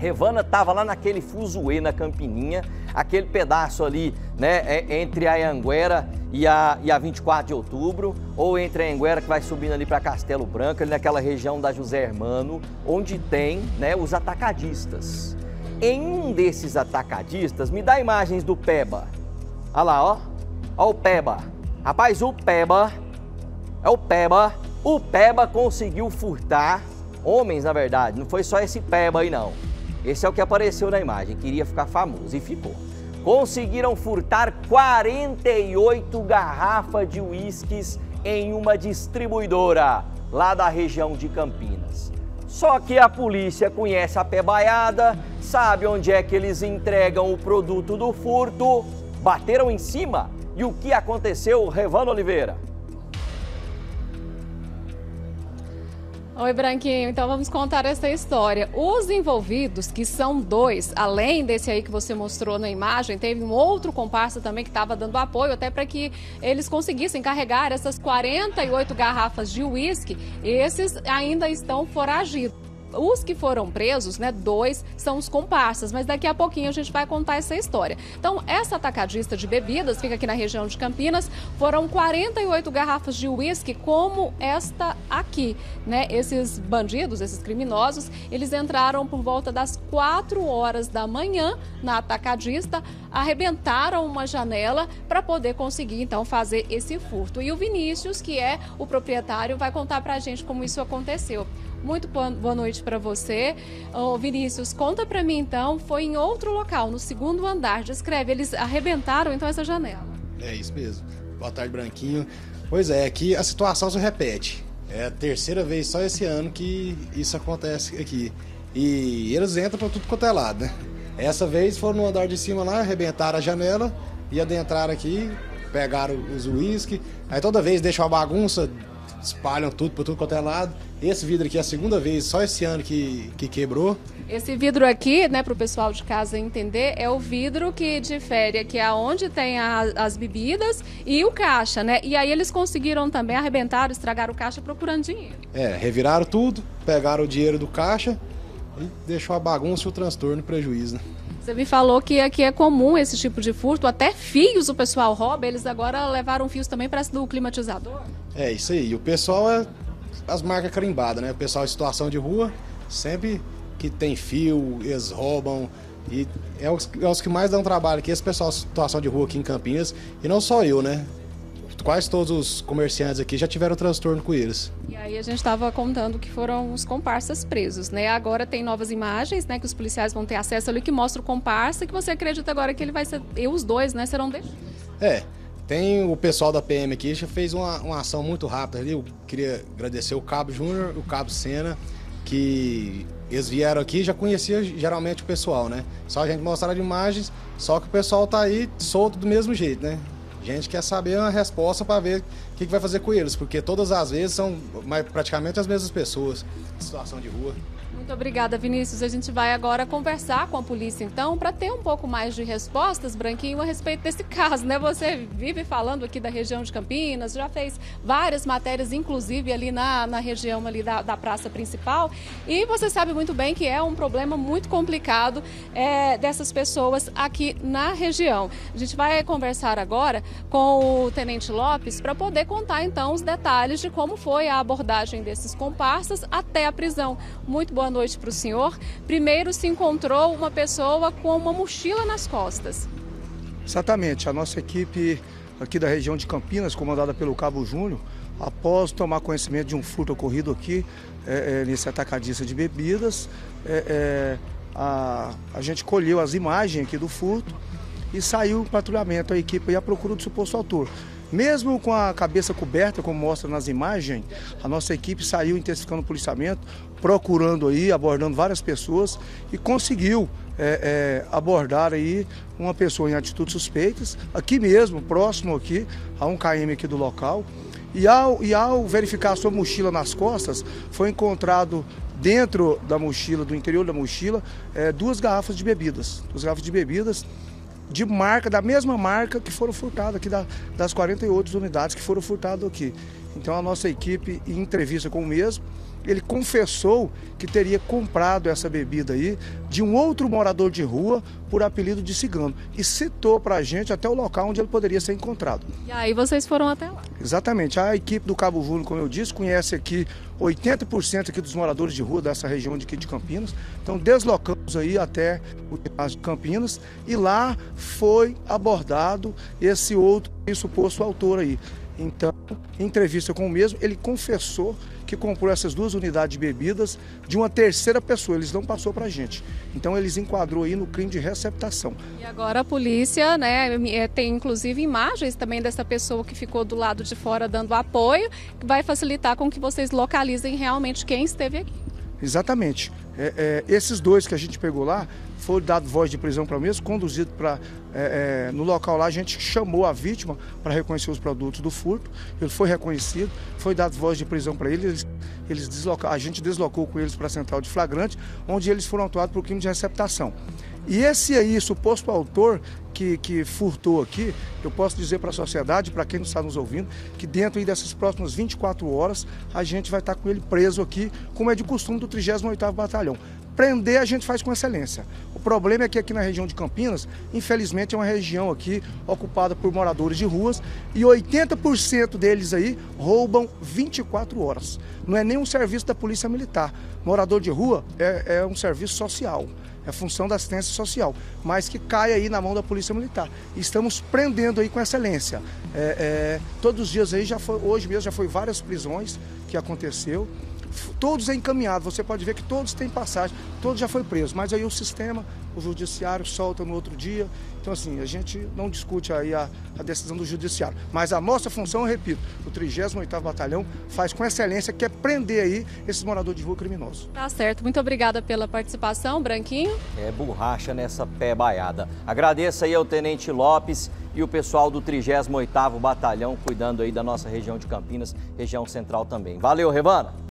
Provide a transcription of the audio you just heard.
Revana estava lá naquele fuzuê na Campininha, aquele pedaço ali, né, é, entre a Anguera e a, e a 24 de outubro, ou entre a Anguera que vai subindo ali para Castelo Branco, ali naquela região da José Hermano, onde tem né, os atacadistas. Em um desses atacadistas, me dá imagens do Peba. Olha lá, ó. Ó o Peba. Rapaz, o Peba, é o Peba, o Peba conseguiu furtar, homens na verdade, não foi só esse Peba aí não. Esse é o que apareceu na imagem, queria ficar famoso e ficou conseguiram furtar 48 garrafas de uísques em uma distribuidora lá da região de Campinas. Só que a polícia conhece a pebaiada, sabe onde é que eles entregam o produto do furto, bateram em cima. E o que aconteceu, Revano Oliveira? Oi, Branquinho. Então vamos contar essa história. Os envolvidos, que são dois, além desse aí que você mostrou na imagem, teve um outro comparsa também que estava dando apoio até para que eles conseguissem carregar essas 48 garrafas de uísque. Esses ainda estão foragidos os que foram presos, né, dois são os comparsas, mas daqui a pouquinho a gente vai contar essa história. Então, essa atacadista de bebidas, fica aqui na região de Campinas, foram 48 garrafas de uísque como esta aqui, né? Esses bandidos, esses criminosos, eles entraram por volta das 4 horas da manhã na atacadista, arrebentaram uma janela para poder conseguir então fazer esse furto. E o Vinícius, que é o proprietário, vai contar para a gente como isso aconteceu. Muito boa noite para você. Vinícius, conta para mim então, foi em outro local, no segundo andar. Descreve, eles arrebentaram então essa janela. É isso mesmo. Boa tarde, Branquinho. Pois é, aqui a situação se repete. É a terceira vez só esse ano que isso acontece aqui. E eles entram para tudo quanto é lado, né? Essa vez foram no andar de cima lá, arrebentaram a janela e adentraram aqui, pegaram os uísque. Aí toda vez deixam a bagunça, espalham tudo por tudo quanto é lado. Esse vidro aqui é a segunda vez, só esse ano que, que quebrou. Esse vidro aqui, né, para o pessoal de casa entender, é o vidro que difere aqui aonde tem a, as bebidas e o caixa, né? E aí eles conseguiram também arrebentar, estragar o caixa procurando dinheiro. É, reviraram tudo, pegaram o dinheiro do caixa e deixou a bagunça e o transtorno e prejuízo, né? Você me falou que aqui é comum esse tipo de furto, até fios o pessoal rouba, eles agora levaram fios também para do climatizador? É, isso aí. O pessoal é as marcas carimbadas, né? O pessoal em situação de rua, sempre que tem fio, eles roubam. E é os, é os que mais dão trabalho aqui, esse pessoal em situação de rua aqui em Campinas. E não só eu, né? quase todos os comerciantes aqui já tiveram transtorno com eles. E aí a gente estava contando que foram os comparsas presos, né? Agora tem novas imagens, né? Que os policiais vão ter acesso ali que mostra o comparsa que você acredita agora que ele vai ser. E os dois, né? Serão deixados. É. Tem o pessoal da PM aqui, já fez uma, uma ação muito rápida ali. Eu queria agradecer o Cabo Júnior, o Cabo Sena, que eles vieram aqui já conhecia geralmente o pessoal, né? Só a gente mostrar imagens, só que o pessoal tá aí solto do mesmo jeito, né? A gente quer saber uma resposta para ver o que, que, vai fazer com eles, porque todas as vezes são praticamente as mesmas pessoas situação de rua. Muito obrigada, Vinícius. A gente vai agora conversar com a polícia, então, para ter um pouco mais de respostas, Branquinho, a respeito desse caso, né? Você vive falando aqui da região de Campinas, já fez várias matérias, inclusive ali na, na região ali da, da praça principal, e você sabe muito bem que é um problema muito complicado é, dessas pessoas aqui na região. A gente vai conversar agora com o Tenente Lopes para poder contar, então, os detalhes de como foi a abordagem desses comparsas até a prisão. Muito boa noite para o senhor. Primeiro se encontrou uma pessoa com uma mochila nas costas. Exatamente. A nossa equipe aqui da região de Campinas, comandada pelo Cabo Júnior, após tomar conhecimento de um furto ocorrido aqui é, é, nesse atacadista de bebidas, é, é, a, a gente colheu as imagens aqui do furto e saiu em patrulhamento a equipe e a procura do suposto autor. Mesmo com a cabeça coberta, como mostra nas imagens, a nossa equipe saiu intensificando o policiamento, procurando aí, abordando várias pessoas e conseguiu é, é, abordar aí uma pessoa em atitudes suspeitas, aqui mesmo, próximo aqui, a um km aqui do local. E ao, e ao verificar a sua mochila nas costas, foi encontrado dentro da mochila, do interior da mochila, é, duas garrafas de bebidas. Duas garrafas de bebidas de marca, da mesma marca que foram furtadas aqui, da, das 48 unidades que foram furtadas aqui. Então a nossa equipe, em entrevista com o mesmo, ele confessou que teria comprado essa bebida aí de um outro morador de rua por apelido de cigano e citou para a gente até o local onde ele poderia ser encontrado. E aí vocês foram até lá? Exatamente. A equipe do Cabo Júnior, como eu disse, conhece aqui 80% aqui dos moradores de rua dessa região de aqui de Campinas. Então deslocamos aí até o ginásio de Campinas e lá foi abordado esse outro suposto autor aí. Então, em entrevista com o mesmo, ele confessou que comprou essas duas unidades de bebidas de uma terceira pessoa. Eles não passou para a gente. Então, eles enquadrou aí no crime de receptação. E agora a polícia, né, é, tem inclusive imagens também dessa pessoa que ficou do lado de fora dando apoio, que vai facilitar com que vocês localizem realmente quem esteve aqui. Exatamente. É, é, esses dois que a gente pegou lá foi dado voz de prisão para o mesmo, conduzido para. É, é, no local lá, a gente chamou a vítima para reconhecer os produtos do furto. Ele foi reconhecido, foi dado voz de prisão para ele. Eles, eles deslocaram, a gente deslocou com eles para a central de flagrante, onde eles foram atuados por crime de receptação. E esse aí, suposto autor que, que furtou aqui, eu posso dizer para a sociedade, para quem não está nos ouvindo, que dentro dessas próximas 24 horas a gente vai estar com ele preso aqui, como é de costume do 38º Batalhão. Prender a gente faz com excelência. O problema é que aqui na região de Campinas, infelizmente é uma região aqui ocupada por moradores de ruas e 80% deles aí roubam 24 horas. Não é nem um serviço da Polícia Militar. Morador de rua é, é um serviço social é função da assistência social, mas que cai aí na mão da Polícia Militar. estamos prendendo aí com excelência. É, é, todos os dias aí já foi, hoje mesmo já foi várias prisões que aconteceu todos é encaminhado. Você pode ver que todos têm passagem, todos já foi preso. Mas aí o sistema, o judiciário solta no outro dia. Então, assim, a gente não discute aí a, a decisão do judiciário. Mas a nossa função, eu repito, o 38º Batalhão faz com excelência, que é prender aí esses moradores de rua criminosos. Tá certo. Muito obrigada pela participação, Branquinho. É borracha nessa pé baiada. Agradeço aí ao Tenente Lopes e o pessoal do 38º Batalhão cuidando aí da nossa região de Campinas, região central também. Valeu, Revana!